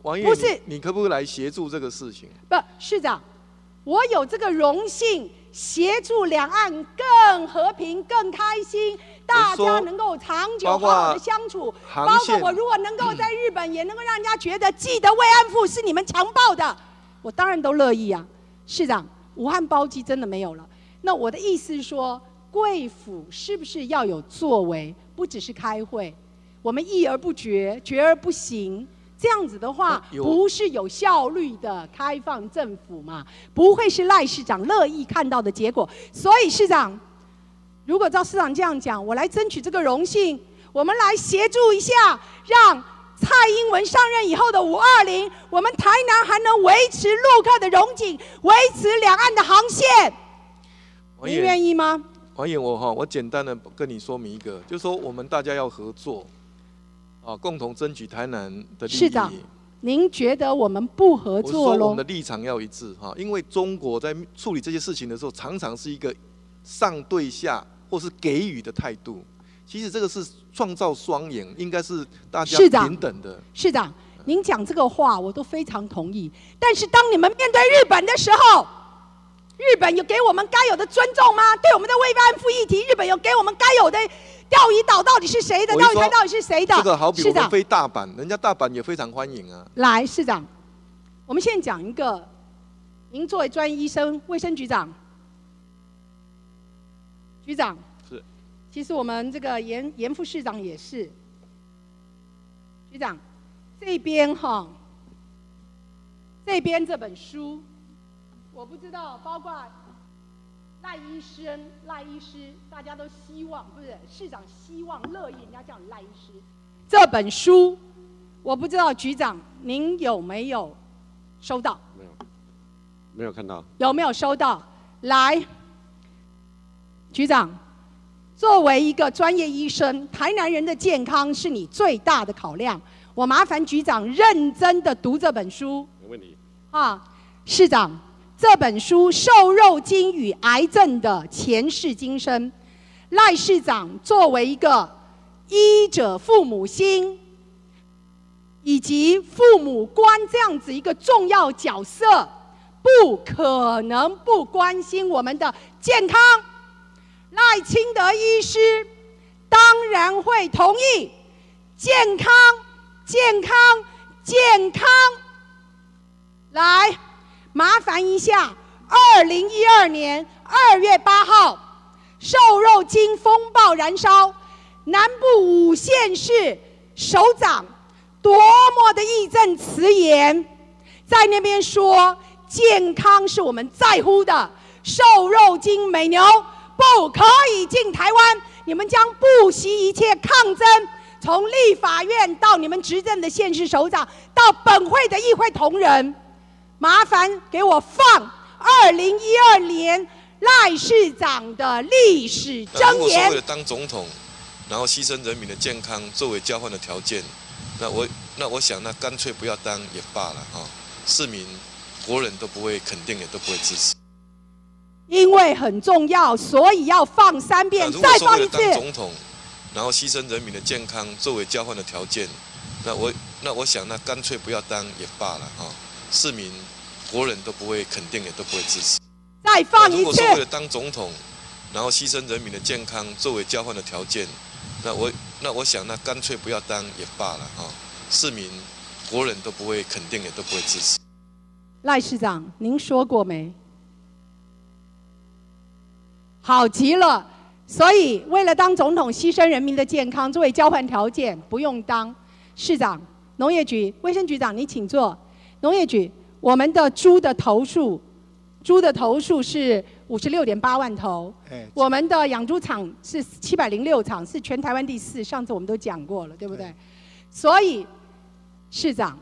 王爷，不是你可不可以来协助这个事情？不，市长，我有这个荣幸。协助两岸更和平、更开心，大家能够长久好好的相处。包括我如果能够在日本，也能够让人家觉得记得慰安妇是你们强暴的，我当然都乐意啊。市长，武汉包机真的没有了。那我的意思是说，贵府是不是要有作为？不只是开会，我们议而不决，决而不行。这样子的话，不是有效率的开放政府嘛？不会是赖市长乐意看到的结果。所以市长，如果照市长这样讲，我来争取这个荣幸，我们来协助一下，让蔡英文上任以后的五二零，我们台南还能维持陆客的荣景，维持两岸的航线。你愿意吗？黄颖，我哈，我简单的跟你说明一个，就是说我们大家要合作。啊，共同争取台南的利益。市长，您觉得我们不合作喽？我们的立场要一致哈，因为中国在处理这些事情的时候，常常是一个上对下或是给予的态度。其实这个是创造双赢，应该是大家平等的。市长，您讲这个话我都非常同意。但是当你们面对日本的时候，日本有给我们该有的尊重吗？对我们的慰安妇议题，日本有给我们该有的？钓鱼岛到底是谁的？钓鱼台到底是谁的？这个好比我们飞大阪，人家大阪也非常欢迎啊。来，市长，我们现在讲一个，您作为专业医生、卫生局长，局长是，其实我们这个严严副市长也是，局长这边哈，这边这本书，我不知道，包括。赖医生，赖医师，大家都希望，不是市长希望乐意，人家叫你赖医师。这本书，我不知道局长您有没有收到？没有，没有看到。有没有收到？来，局长，作为一个专业医生，台南人的健康是你最大的考量。我麻烦局长认真的读这本书。没问题。啊，市长。这本书《瘦肉精与癌症的前世今生》，赖市长作为一个医者父母心，以及父母官这样子一个重要角色，不可能不关心我们的健康。赖清德医师当然会同意，健康，健康，健康，来。麻烦一下，二零一二年二月八号，瘦肉精风暴燃烧，南部五县市首长多么的义正辞严，在那边说健康是我们在乎的，瘦肉精美牛不可以进台湾，你们将不惜一切抗争，从立法院到你们执政的县市首长，到本会的议会同仁。麻烦给我放二零一二年赖市长的历史箴言。如为了当总统，然后牺牲人民的健康作为交换的条件，那我那我想那干脆不要当也罢了哈。市民、国人都不会肯定，也都不会支持。因为很重要，所以要放三遍，再放一次。当总统，然后牺牲人民的健康作为交换的条件，那我那我想那干脆不要当也罢了哈。市民、国人都不会肯定，也都不会支持。再放一次。如果说为了当总统，然后牺牲人民的健康作为交换的条件，那我那我想那干脆不要当也罢了哈。市民、国人都不会肯定，也都不会支持。赖市长，您说过没？好极了，所以为了当总统牺牲人民的健康作为交换条件，不用当市长。农业局卫生局长，你请坐。农业局，我们的猪的头数，猪的头数是五十六点八万头。哎，我们的养猪场是七百零六场，是全台湾第四。上次我们都讲过了，对不对？所以，市长，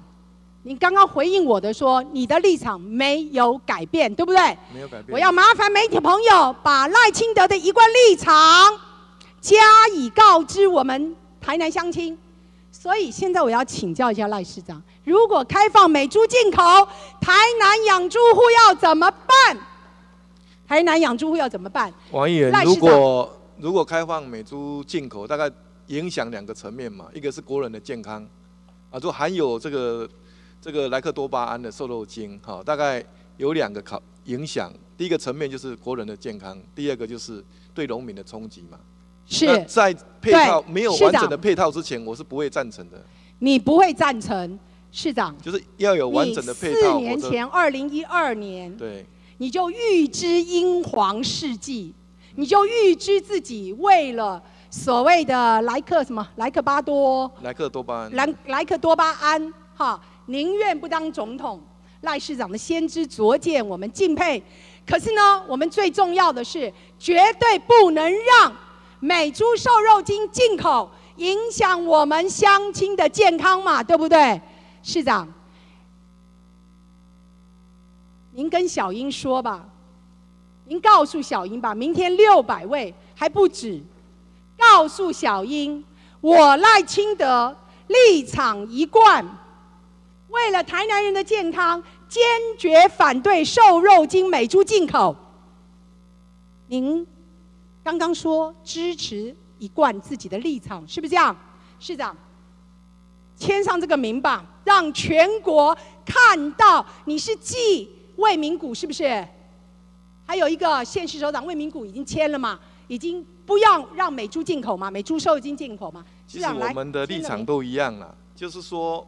你刚刚回应我的说，你的立场没有改变，对不对？没有改变。我要麻烦媒体朋友把赖清德的一贯立场加以告知我们台南乡亲。所以现在我要请教一下赖市长，如果开放美猪进口，台南养猪户要怎么办？台南养猪户要怎么办？王议员，赖市长如果如果开放美猪进口，大概影响两个层面嘛，一个是国人的健康，啊，就含有这个这个莱克多巴胺的瘦肉精，哈，大概有两个考影响。第一个层面就是国人的健康，第二个就是对农民的冲击嘛。是那在配套对没有完整的配套之前，我是不会赞成的，你不会赞成，市长？就是要有完整的配你套。四年前，二零一二年，对你就预知英皇事迹，你就预知自己为了所谓的莱克什么莱克巴多莱克多巴胺，莱莱克多巴胺，哈，宁愿不当总统。赖市长的先知拙见，我们敬佩。可是呢，我们最重要的是，绝对不能让美猪瘦肉精进口影响我们乡亲的健康嘛，对不对？市长，您跟小英说吧，您告诉小英吧，明天六百位还不止，告诉小英，我赖清德立场一贯，为了台南人的健康，坚决反对瘦肉精美猪进口。您刚刚说支持一贯自己的立场，是不是这样？市长，签上这个名吧，让全国看到你是继魏明谷，是不是？还有一个县市首长魏明谷已经签了嘛，已经不要让美猪进口嘛，美猪瘦肉精进口嘛。其实我们的立场都一样啦，就是说，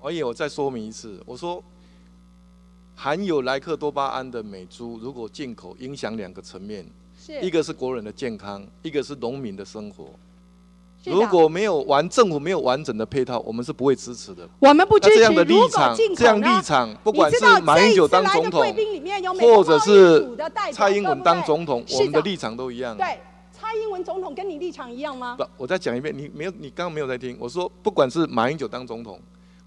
而且我再说明一次，我说含有莱克多巴胺的美猪如果进口，影响两个层面，是一个是国人的健康，一个是农民的生活。如果没有完政府没有完整的配套，我们是不会支持的。我们不支持这样的立场，这样立场，不管是马英九当总统或者是蔡英文当总统，我们的立场都一样。对，蔡英文总统跟你立场一样吗？不，我再讲一遍，你没有，你刚刚没有在听。我说，不管是马英九当总统，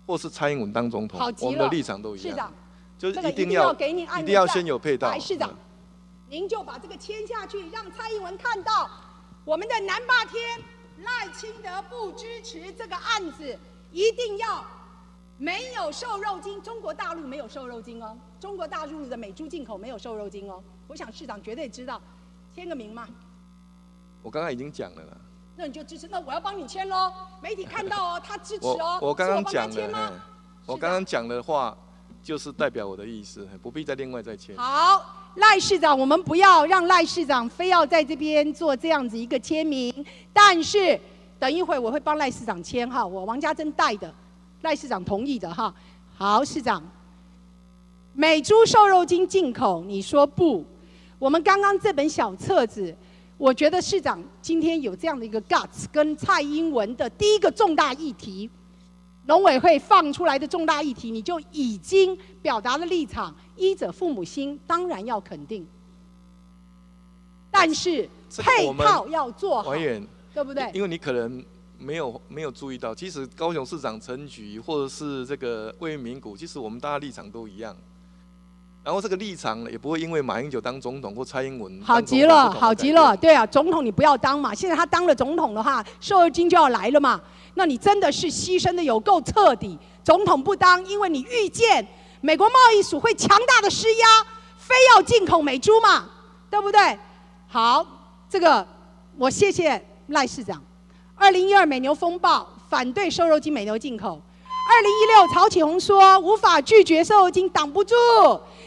或是蔡英文当总统我们的立场都一样市长，，就是一定要给你按一定要先有配套。来，市长嗯，您就把这个签下去，让蔡英文看到我们的南霸天赖清德不支持这个案子，一定要没有瘦肉精，中国大陆没有瘦肉精哦，中国大陆的美猪进口没有瘦肉精哦。我想市长绝对知道，签个名嘛，我刚刚已经讲了啦。那你就支持，那我要帮你签喽。媒体看到哦，他支持哦我，我刚刚讲了，我刚刚讲的话就是代表我的意思，不必再另外再签。好，赖市长，我们不要让赖市长非要在这边做这样子一个签名，但是等一会我会帮赖市长签哈，我王家珍带的，赖市长同意的哈。好，市长，美猪瘦肉精进口，你说不？我们刚刚这本小册子，我觉得市长今天有这样的一个 guts，跟蔡英文的第一个重大议题，农委会放出来的重大议题，你就已经表达了立场。医者父母心，当然要肯定，但是配套要做好对不对？因为你可能没有没有注意到，其实高雄市长陈菊或者是这个魏明谷，其实我们大家立场都一样。然后这个立场呢，也不会因为马英九当总统或蔡英文好极了，好极了。对啊，总统你不要当嘛，现在他当了总统的话，瘦肉精就要来了嘛，那你真的是牺牲的有够彻底。总统不当，因为你预见美国贸易署会强大的施压，非要进口美猪嘛，对不对？好，这个我谢谢赖市长。二零一二美牛风暴反对瘦肉精美牛进口。二零一六曹启宏说无法拒绝瘦肉精，挡不住。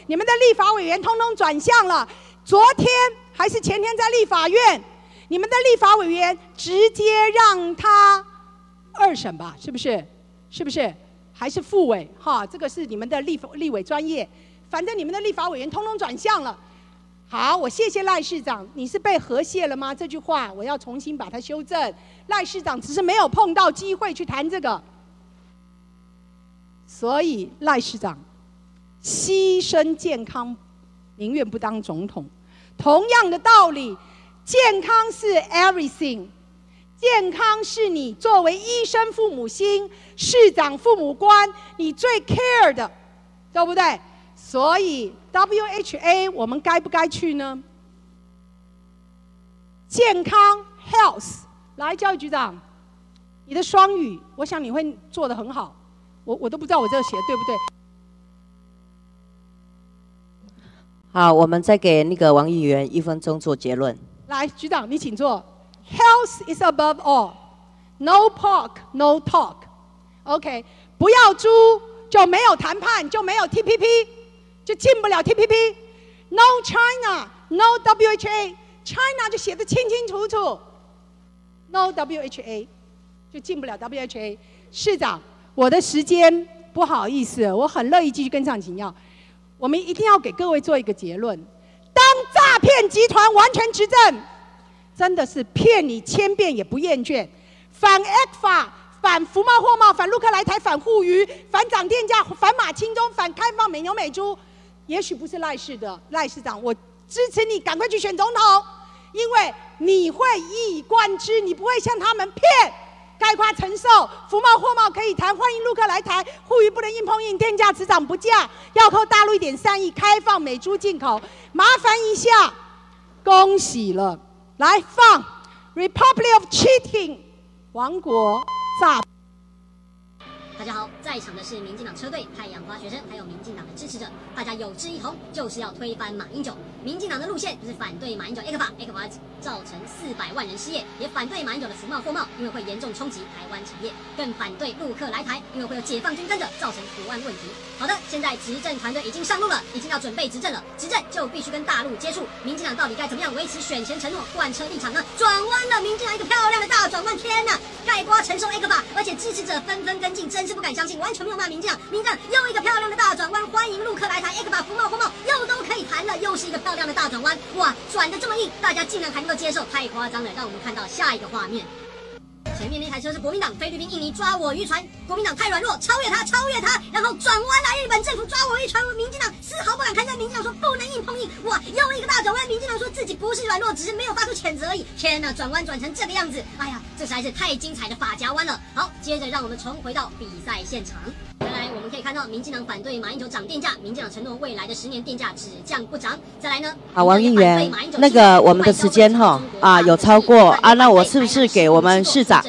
你们的立法委员通通转向了。昨天还是前天在立法院，你们的立法委员直接让他二审吧，是不是？是不是？还是副委？哈，这个是你们的立法立委专业。反正你们的立法委员通通转向了。好，我谢谢赖市长，你是被和谐了吗？这句话我要重新把它修正。赖市长只是没有碰到机会去谈这个，所以赖市长牺牲健康，宁愿不当总统。同样的道理，健康是 everything，健康是你作为医生父母心、市长父母官，你最 care 的，对不对？所以 WHA 我们该不该去呢？健康 health，来教育局长，你的双语，我想你会做的很好。我我都不知道我这写的对不对。好，我们再给那个王议员一分钟做结论。来，局长你请坐。Health is above all. No pork, no talk. OK，不要猪就没有谈判，就没有 TPP。就进不了 TPP。No China, no WHA。China 就写的清清楚楚。No WHA，就进不了 WHA。市长，我的时间不好意思，我很乐意继续跟上请教。我们一定要给各位做一个结论：当诈骗集团完全执政，真的是骗你千遍也不厌倦。反 X 法。反服贸货贸，反陆客来台，反互娱，反涨电价，反马青中，反开放美牛美猪。也许不是赖氏的赖市长，我支持你赶快去选总统，因为你会一以贯之，你不会向他们骗，该花承受。服贸货贸可以谈，欢迎陆客来台，呼吁不能硬碰硬，电价只涨不降，要靠大陆一点善意，开放美猪进口，麻烦一下，恭喜了，来放 Republic of Cheating，王国诈。大家好，在场的是民进党车队、太阳花学生，还有民进党的支持者。大家有志一同，就是要推翻马英九。民进党的路线就是反对马英九 A 克法，A 克法造成四百万人失业，也反对马英九的服贸货贸，因为会严重冲击台湾产业，更反对陆客来台，因为会有解放军跟着，造成国安问题。好的，现在执政团队已经上路了，已经要准备执政了。执政就必须跟大陆接触。民进党到底该怎么样维持选前承诺、贯彻立场呢？转弯了，民进党一个漂亮的大转弯！天呐，盖瓜承受 A 克法，而且支持者纷纷跟进，真不敢相信，完全没有骂名将，名将又一个漂亮的大转弯，欢迎陆客来台艾克法服贸货贸又都可以谈了，又是一个漂亮的大转弯。哇，转的这么硬，大家竟然还能够接受，太夸张了！让我们看到下一个画面。前面那台车是国民党，菲律宾、印尼抓我渔船，国民党太软弱，超越他，超越他，然后转弯来日本政府抓我渔船，民进党丝毫不敢看在民进党说不能硬碰硬，哇，又一个大转弯，民进党说自己不是软弱，只是没有发出谴责而已。天哪，转弯转成这个样子，哎呀，这实在是太精彩的发夹弯了。好，接着让我们重回到比赛现场。再来，我们可以看到民进党反对马英九涨电价，民进党承诺未来的十年电价只降不涨。再来呢？好，王议员，那个我们的时间哈啊有超过啊，那我是不是给我们市长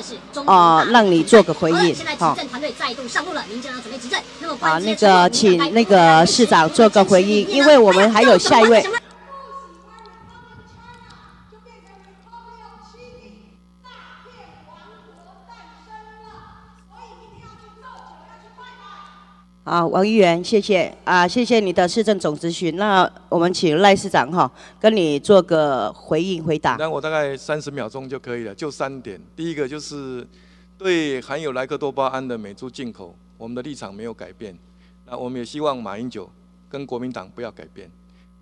啊让你做个回应？好。现在执政团队再度上路了，民进党准备执政。啊，那个请那个市长做个回应，因为我们还有下一位。啊，王议员，谢谢啊，谢谢你的市政总咨询。那我们请赖市长哈，跟你做个回应回答。那我大概三十秒钟就可以了，就三点。第一个就是对含有莱克多巴胺的美猪进口，我们的立场没有改变。那我们也希望马英九跟国民党不要改变。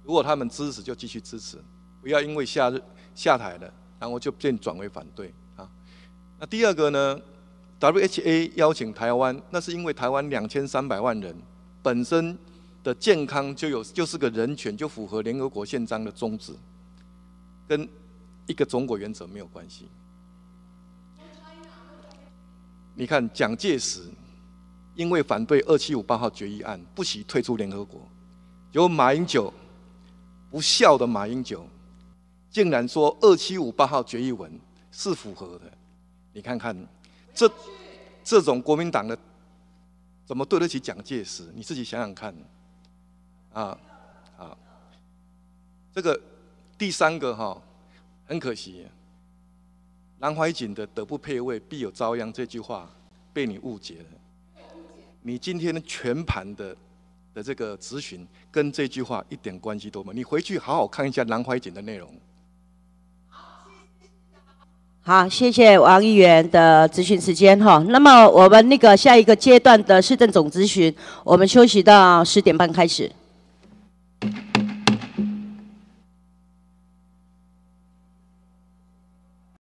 如果他们支持，就继续支持，不要因为下下台了，然后就变转为反对啊。那第二个呢？WHA 邀请台湾，那是因为台湾两千三百万人本身的健康就有就是个人权，就符合联合国宪章的宗旨，跟一个中国原则没有关系。你看蒋介石因为反对二七五八号决议案，不惜退出联合国，有马英九不孝的马英九，竟然说二七五八号决议文是符合的，你看看。这这种国民党的怎么对得起蒋介石？你自己想想看，啊啊，这个第三个哈，很可惜，南怀瑾的“德不配位，必有遭殃”这句话被你误解了。你今天的全盘的的这个咨询跟这句话一点关系都没有。你回去好好看一下南怀瑾的内容。好，谢谢王议员的咨询时间哈。那么我们那个下一个阶段的市政总咨询，我们休息到十点半开始。